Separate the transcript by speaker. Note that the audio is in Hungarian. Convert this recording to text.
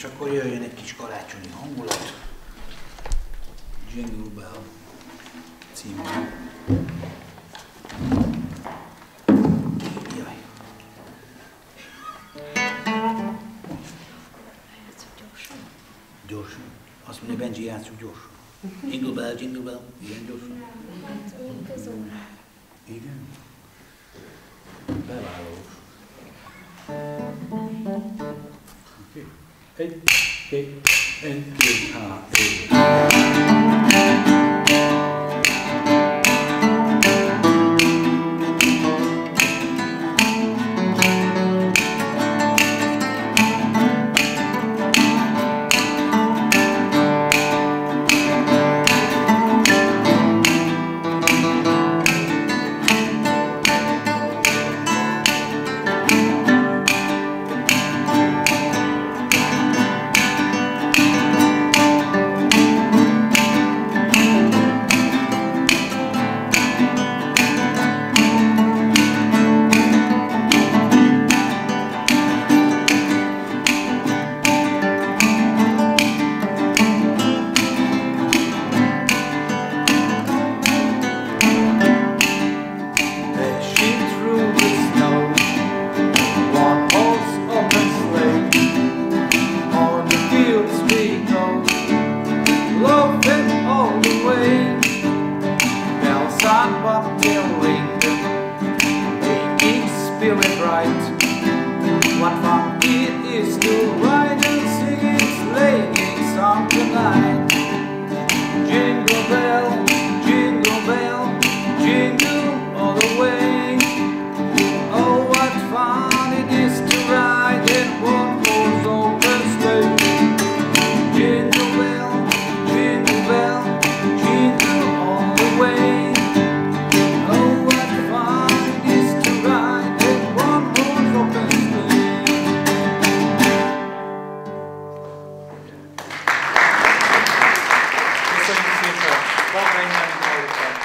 Speaker 1: És akkor jöjjön egy kis karácsonyi hangulat. Jingle Bell című. Jaj. Gyorsan. Azt mondja, Benji, játsszuk gyorsan. Jingle Bell, Jingle Bell. Ilyen gyorsan. Igen. Bevállalós.
Speaker 2: A A A A A. 会にな
Speaker 3: りました。